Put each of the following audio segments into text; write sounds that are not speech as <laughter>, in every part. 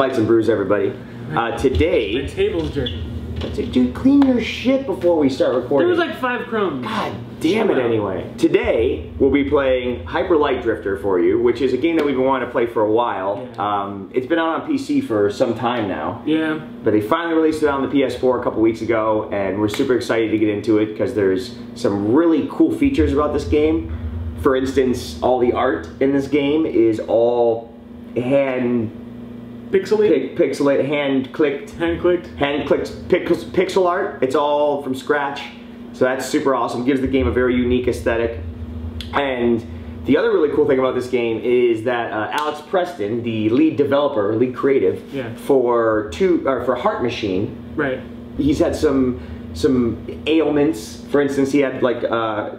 Bytes and Brews, everybody. Uh, My today, table's dirty. dude, clean your shit before we start recording. There was like five crumbs. God damn it anyway. Today, we'll be playing Hyper Light Drifter for you, which is a game that we've been wanting to play for a while. Yeah. Um, it's been out on PC for some time now, Yeah. but they finally released it on the PS4 a couple weeks ago, and we're super excited to get into it because there's some really cool features about this game. For instance, all the art in this game is all hand Pixelated. pic- pixelate, hand clicked Hand clicked. hand clicked pix- pixel art. It's all from scratch. So that's super awesome. Gives the game a very unique aesthetic. And the other really cool thing about this game is that uh, Alex Preston, the lead developer, lead creative Yeah. for two or for Heart Machine, Right. he's had some some ailments. For instance, he had like uh,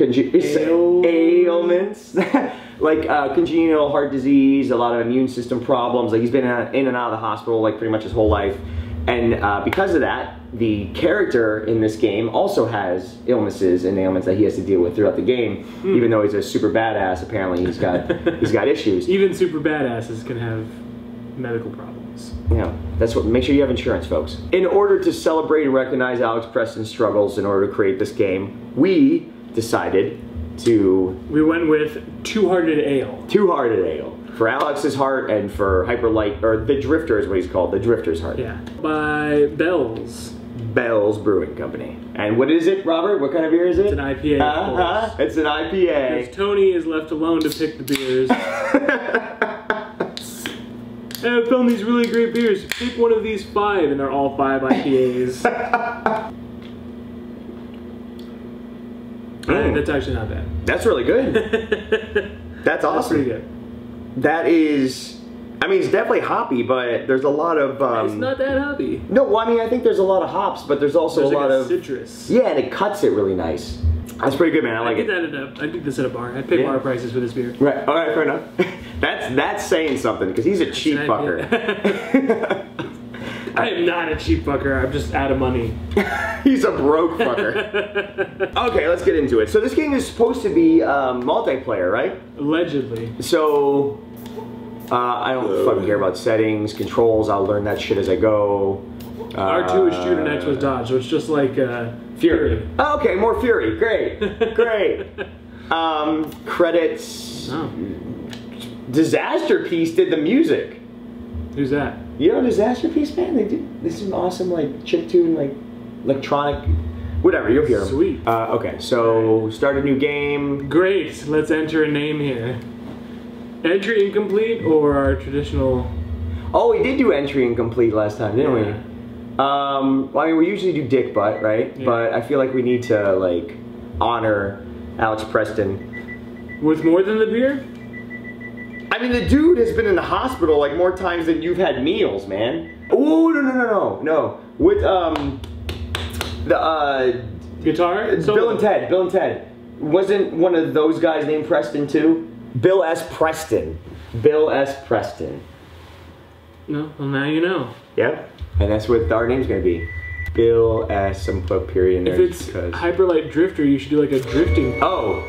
Ail- ailments, <laughs> like uh, congenital heart disease, a lot of immune system problems. Like he's been in and out of the hospital like pretty much his whole life, and uh, because of that, the character in this game also has illnesses and ailments that he has to deal with throughout the game. Hmm. Even though he's a super badass, apparently he's got he's got issues. <laughs> Even super badasses can have medical problems. Yeah, that's what. Make sure you have insurance, folks. In order to celebrate and recognize Alex Preston's struggles in order to create this game, we decided to We went with Two Hearted Ale. two hearted ale for Alex's heart and for Hyper Light or the Drifter is what he's called, the Drifter's heart. Yeah. By Bell's. Bell's Brewing Company. And what is it, Robert? What kind of beer is it? It's an IPA. Uh-huh. It's an IPA. Because Tony is left alone to pick the beers. I found these really great beers. Pick one of these five, and they're all five IPAs. <laughs> And that's actually not bad. That's really good. <laughs> That's That's awesome. pretty good. That is, I mean, it's definitely hoppy, but there's a lot of. Um, It's not that hoppy. No, well, I mean, I think there's a lot of hops, but there's also There's a like lot a of citrus. yeah, and it cuts it really nice. That's pretty good, man. I I like get it. that at a, I this at a bar. I'd pay Yeah. bar prices for this beer. Right. All right. Fair enough. <laughs> that's that's saying something because he's a cheap fucker. <laughs> IPA. I am not a cheap fucker. I'm just out of money. <laughs> he's a broke fucker. <laughs> okay, let's get into it. So this game is supposed to be um, multiplayer, right? Allegedly. So uh, I don't fucking care about settings, controls. I'll learn that shit as I go. Uh, R2 is shoot and X was dodge, so it's just like uh, Furi. Oh, okay, more Furi. Great, <laughs> great. Um, credits. Oh, Disasterpeace did the music. Who's that? You know Disasterpeace, man? They do this is awesome, like chiptune, like electronic, whatever. You'll hear them. Sweet. Uh, okay, so start a new game. Great. Let's enter a name here. Entry incomplete or our traditional? Oh, we did do entry incomplete last time, didn't Yeah. we? Um, well, I mean, we usually do dick butt, right? Yeah. But I feel like we need to like honor Alex Preston. With more than the beer? I mean, the dude has been in the hospital like more times than you've had meals, man. Oh no no no no no! With um the uh Guitar? So Bill and Ted, Bill and Ted. Wasn't one of those guys named Preston too? Bill S. Preston. Bill S. Preston. No. Well, now you know. Yep. And that's what our name's gonna be. Bill S. Some period If it's because. Hyper Light Drifter, you should do like a drifting. Oh.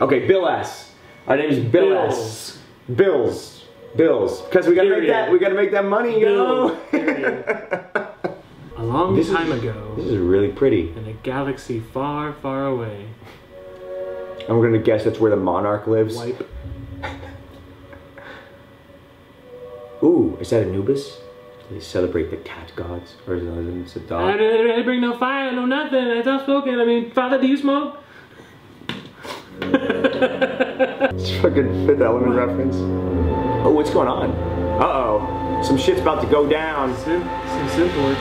Okay, Bill S. Our name's Bill S. Bills. Bills. Because we gotta make Period. that. We gotta make that money, Bill. yo. Period. <laughs> A long This is- time This is really pretty. in a galaxy far, far away. I'm gonna guess that's where the monarch lives. Wipe. <laughs> Ooh, is that Anubis? Do they celebrate the cat gods? Or is it it's a I dog? didn't, I didn't bring no fire, no nothing. I stopped smoking. I mean, Father, do you smoke? <laughs> It's fucking Fifth Element reference. Oh, what's going on? Uh-oh. Some shit's about to go down. Some simp work.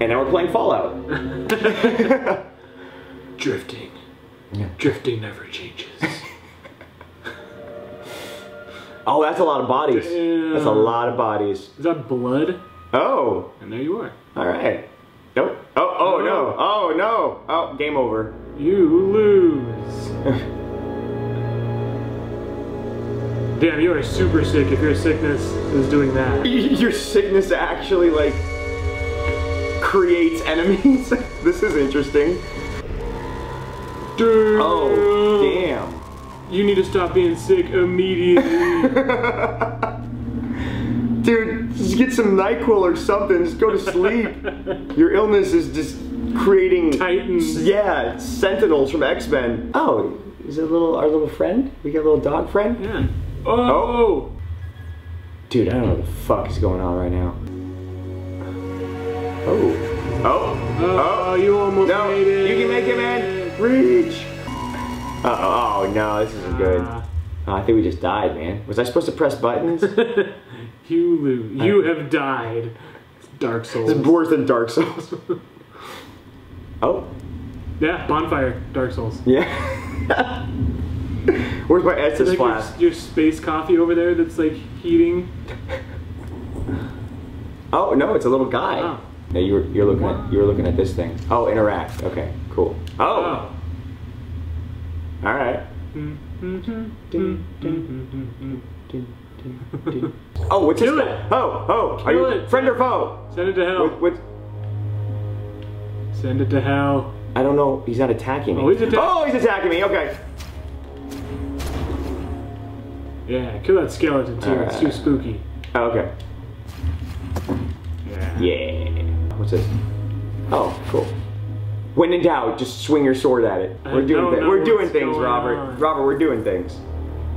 And now we're playing Fallout. <laughs> Drifting. Yeah. Drifting never changes. <laughs> Oh, that's a lot of bodies. Damn. That's a lot of bodies. Is that blood? Oh, And there you are. all right. Nope. Oh Oh, no. Oh no. Oh, game over. You lose. <laughs> Damn, you are super sick if your sickness is doing that. <laughs> Your sickness actually like creates enemies. <laughs> this is interesting. Dude. Oh, damn. You need to stop being sick immediately. Dude, just get some NyQuil or something. Just go to sleep. Your illness is just creating Titans. Yeah, sentinels from X Men. Oh, is it a little our little friend? We got a little dog friend. yeah. Oh. Dude, I don't know what the fuck is going on right now. Oh. Oh. Oh, you almost No, made it. you can make it, man. Reach. Uh oh, oh no, this isn't good. Ah. Oh, I think we just died, man. Was I supposed to press buttons? <laughs> You lose. You have died. Dark Souls. It's worse than Dark Souls. <laughs> oh, Yeah, bonfire. Dark Souls. yeah. Where's my Estus Like flask? your, your space coffee over there that's like heating. Oh no, it's a little guy. Oh. No, you were you're looking at you were looking at this thing. Oh, interact. Okay, cool. Oh, oh. all right. Mm-hmm. Oh, what's Kill this? it. Oh, oh, are you it. friend or foe? Send it to hell. What, what? Send it to hell. I don't know. He's not attacking me. Oh, he's atta- Oh, he's attacking me. Okay. Yeah, kill that skeleton too. It's too spooky. Oh, okay. Yeah. Yeah. What's this? Oh, cool. When in doubt, just swing your sword at it. We're doing thi- know we're doing things, Robert. on. Robert, we're doing things.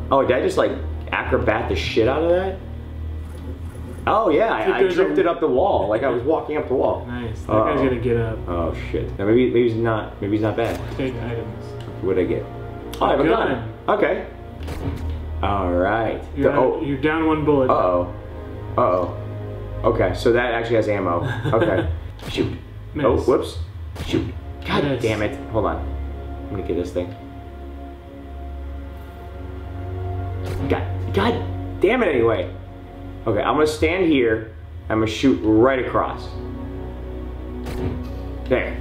Oh, did I just like acrobat the shit out of that? Oh yeah, I, I there's a- drifted up the wall like I was walking up the wall. Nice. That guy's Uh-oh. gonna get up. Oh shit. Now maybe maybe he's not maybe he's not bad. Take items. What'd I get? Oh, I have a gun. Okay. All right. You're, The- oh. you're down one bullet. Uh oh. Uh oh. Okay, so that actually has ammo. Okay. <laughs> Shoot. Oh, whoops. Shoot. God Miss. damn it. Hold on. I'm gonna get this thing. God, God damn it anyway. Okay, I'm gonna stand here. I'm gonna shoot right across. There.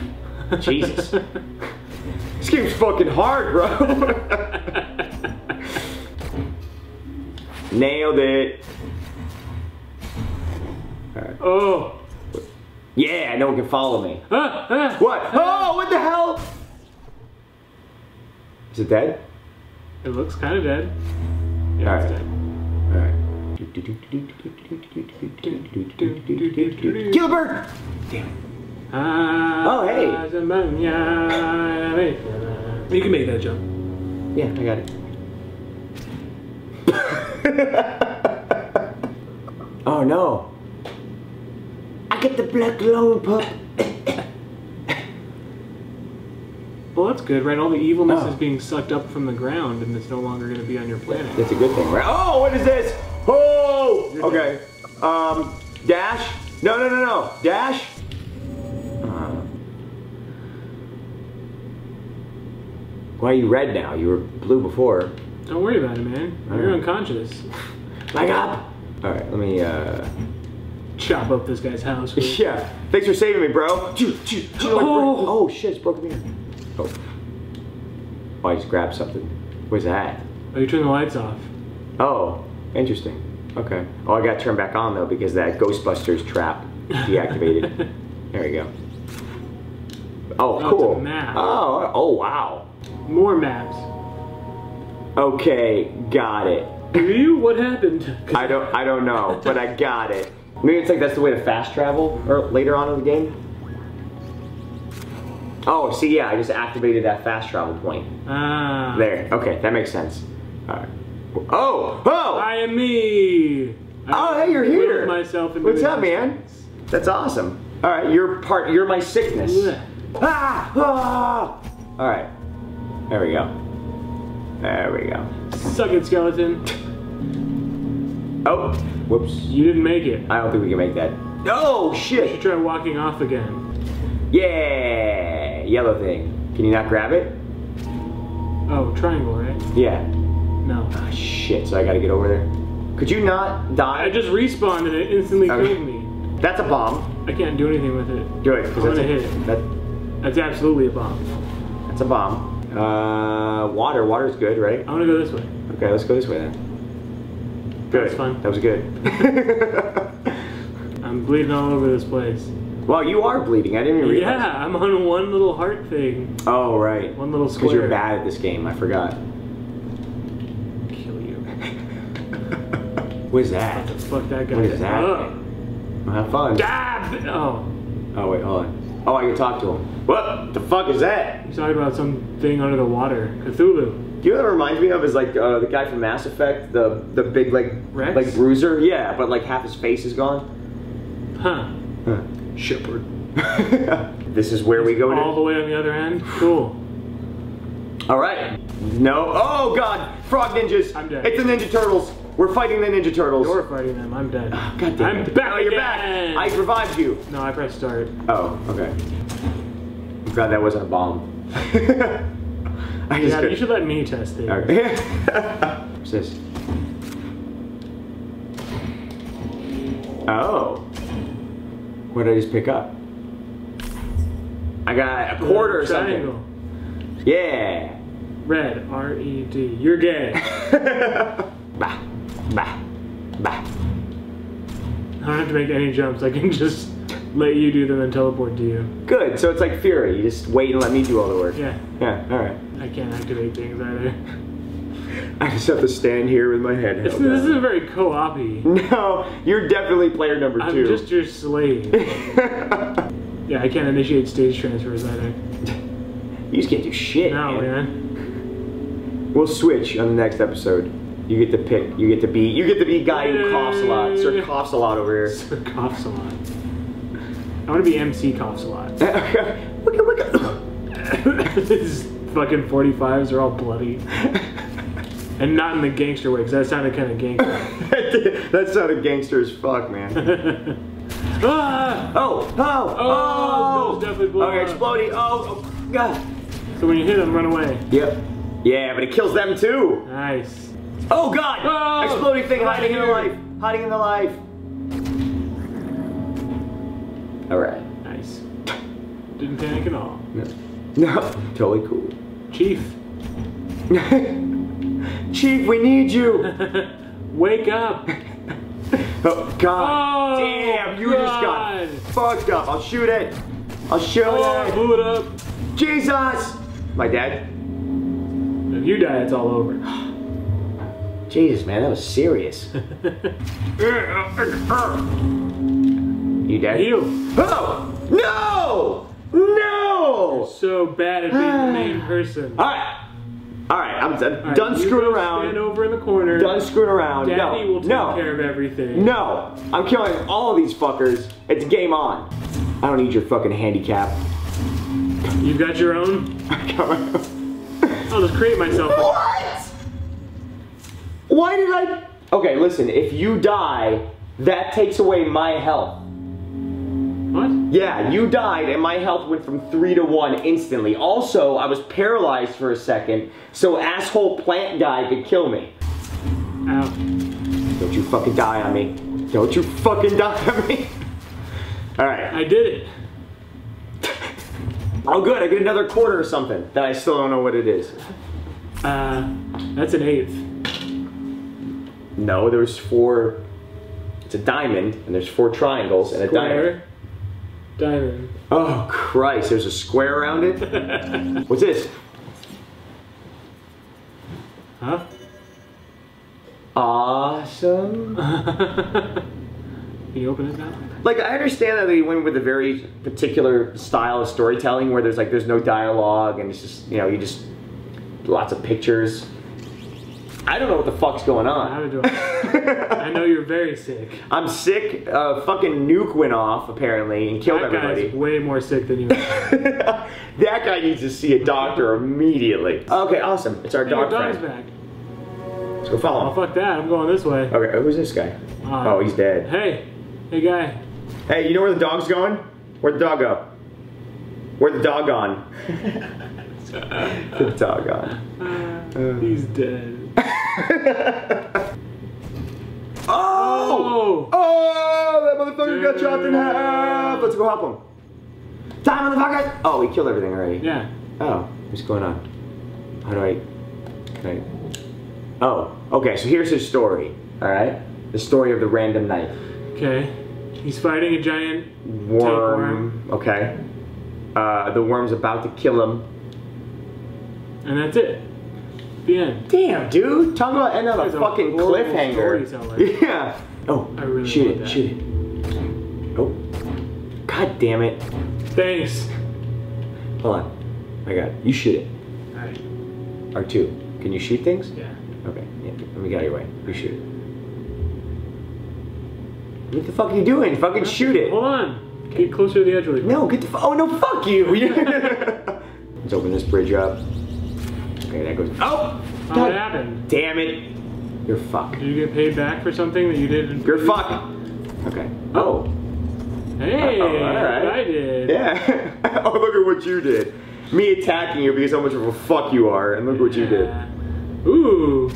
<laughs> Jesus. This game's fucking hard, bro. <laughs> Nailed it. Alright. Oh. Yeah, no one can follow me. Ah, ah. What? Oh, what the hell? Is it dead? It looks kind of dead. Yeah, it's dead. The! Damn it. Ah, oh, hey. You can make that jump. Yeah, I got it. <laughs> oh no. I get the black lung pup. Well, that's good, right? All the evilness Oh. is being sucked up from the ground, and it's no longer going to be on your planet. That's a good thing, right? Oh, what is this? Oh! Okay. Um, dash? No, no, no, no. Dash? Uh, why are you red now? You were blue before. Don't worry about it, man. You're Alright. unconscious. <laughs> Back up! Alright, let me, uh... Chop up this guy's house. with- <laughs> Yeah. Thanks for saving me, bro. Oh. oh, shit, it's broken here. Oh. Oh, I just grabbed something. Where's that? Oh, you turn the lights off. Oh, interesting. Okay. Oh, I got to turn back on though because that Ghostbusters trap deactivated. <laughs> there we go. Oh, Oh, cool. map. Oh, oh, wow. More maps. Okay, got it. Do you? What happened? I don't, I don't know, but I got it. Maybe it's like that's the way to fast travel or later on in the game. Oh, see, yeah, I just activated that fast travel point. Ah. There. Okay, that makes sense. All right. Oh, oh, I am me. oh, hey, you're here. Myself What's up, man? That's awesome. All right, you're part. You're my sickness. Blech. Ah, ah. All right. There we go. There we go. Suck it, skeleton. Oh, whoops. You didn't make it. I don't think we can make that. Oh You should shit! try walking off again. Yeah, yellow thing. Can you not grab it? Oh, triangle, right? Yeah. No. Ah, shit. So I got to get over there. Could you not die? I just respawned and it instantly Okay. killed me. That's a bomb. I can't do anything with it. Good. 'cause I'm gonna a, hit it. That, That's absolutely a bomb. that's a bomb. Uh, water. Water's good, right? I'm gonna go this way. Okay, let's go this way then. Good. That's fun. That was good. <laughs> <laughs> I'm bleeding all over this place. well, you are bleeding. I didn't even realize. Yeah, I'm on one little heart thing. Oh, right. One little square. Because you're bad at this game. I forgot. What is that? What the fuck that guy What is that? Well, have fun. Dab! Oh. Oh wait, hold on. Oh, I can talk to him. What the fuck is that? He's talking about something under the water. Cthulhu. Do you know what it reminds me of? Is like uh, the guy from Mass Effect, the the big like Wrex? like bruiser. Yeah, but like half his face is gone. Huh. Huh. Shepard. <laughs> this is where we go All the way on the other end? Cool. All right. No. Oh God! Frog ninjas. I'm dead. It's the Ninja Turtles. We're fighting the Ninja Turtles. You're fighting them. I'm dead. Ah, God damn I'm it. back Oh, you're again. back. I revived you. No, I pressed start. Oh, okay. I'm glad that wasn't a bomb. <laughs> I just Yeah, you couldn't- should let me test it. Okay. <laughs> What's this? Oh. What did I just pick up? I got a quarter or Triangle. something. Yeah. Red. R E D. You're gay. <laughs> bah, bah, bah. I don't have to make any jumps. I can just let you do them and teleport to you. Good. So it's like Furi. You just wait and let me do all the work. Yeah. Yeah. All right. I can't activate things either. <laughs> I just have to stand here with my head This, held this isn't very co-op-y. <laughs> No, you're definitely player number I'm two. just your slave. <laughs> Yeah, I can't initiate stage transfers either. you just can't do shit. No, man. man. We'll switch on the next episode. You get to pick. You get to be. You get to be guy who coughs a lot. Sir coughs a lot over here. Sir coughs a lot. I want to be MC coughs a lot. Wicka, wicka. His fucking 45s are all bloody. And not in the gangster way, because that sounded kind of gangster. <laughs> that sounded gangster as fuck, man. <laughs> ah! Oh, oh, oh! those definitely blow Okay, exploding. Oh, oh, God. So when you hit them, run away. Yep. Yeah, but it kills them too. Nice. Oh God! Oh, Exploding thing hiding in the life. Hiding in the life. All right. Nice. Didn't panic at all. No, no, totally cool. Chief. <laughs> Chief, we need you. <laughs> Wake up. <laughs> Oh God! Oh, Damn, you just got fucked up. I'll shoot it. I'll shoot Oh, it. blew it up. Jesus! My dad. If you die, it's all over. <sighs> Jesus, man, that was serious. <laughs> you dead? You. Oh no! No! So bad at being the <sighs> main person. All right, all right. I'm right, done you screwing around. Stand over in the corner. Done screwing around. Daddy no, will take no, care of everything. no. I'm killing all of these fuckers. It's game on. I don't need your fucking handicap. You've got your <laughs> own. I'll just create myself. what? Why did I? Okay, listen. If you die, that takes away my health. What? Yeah, you died and my health went from three to one instantly. Also, I was paralyzed for a second, so asshole plant guy could kill me. Ow. Don't you fucking die on me. Don't you fucking die on me. <laughs> Alright. I did it. <laughs> Oh good, I get another quarter or something that I still don't know what it is. Uh, that's an eighth. No, there's four. It's a diamond, and there's four triangles and a diamond. Diamond. Oh Christ, there's a square around it? <laughs> What's this? Huh? Awesome. <laughs> Can you open it now? Like I understand that they went with a very particular style of storytelling where there's like there's no dialogue and it's just you know you just lots of pictures. I don't know what the fuck's going on. do it? <laughs> I know you're very sick. I'm sick. Uh, fucking nuke went off apparently and killed that guy's everybody. way more sick than you. <laughs> that guy needs to see a doctor immediately. Okay, awesome. It's our Hey, your dog dog's friend. back. Let's go follow him. Oh him. fuck that! I'm going this way. Okay, who's this guy? Uh, Oh, he's dead. Hey, hey guy. Hey, you know where the dog's going? Where'd the dog go? Where'd the dog gone? <laughs> the dog gone. Uh, he's dead. Oh! Oh! That motherfucker got chopped in half! Let's go help him. Time, motherfucker! Oh, he killed everything already. Yeah. Oh, what's going on? How do I... I... Oh, okay, so here's his story, alright? The story of the random knife. Okay. He's fighting a giant. Worm. Okay. Uh, the worm's about to kill him. And that's it. Damn, dude. Talk about end on a fucking cliffhanger. <laughs> Yeah. Oh, I really shoot it, that. shoot it. Oh. God damn it. Thanks. Hold on. I got it. You shoot it. Alright. R2. Can you shoot things? Yeah. Okay. Yeah. Let me get out of your way. You shoot it. What the fuck are you doing? Fucking shoot it. Hold on. Get closer to the edge really quick. No, get the. F- oh no, fuck you. <laughs> Let's open this bridge up. Okay, that goes. Oh. oh God it happened? damn it. You're fucked. Did you get paid back for something that you did? in You're fucked. Okay. Oh. Hey, Oh, all right. what I did. Yeah. <laughs> oh, look at what you did. Me attacking you because how much of a fuck you are, and look what you did. Ooh.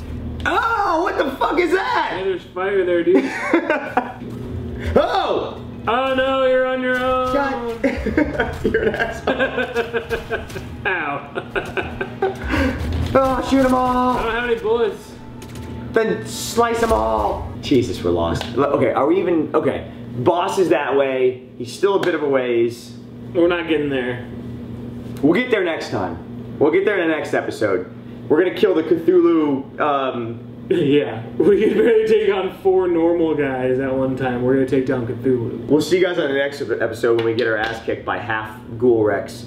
Oh, what the fuck is Hey, that? there's fire there, dude. <laughs> oh! oh no, you're on your own. God. <laughs> You're an asshole. Ow. Oh, shoot them all! I don't have any bullets. Then slice them all. Jesus, we're lost. Okay, are we even. Okay. Boss is that way. He's still a bit of a ways. We're not getting there. We'll get there next time. We'll get there in the next episode. We're gonna kill the Cthulhu. Um, <laughs> yeah, we can barely take on four normal guys at one time. We're gonna take down Cthulhu. we'll see you guys on the next episode when we get our ass kicked by half Ghoul Wrex.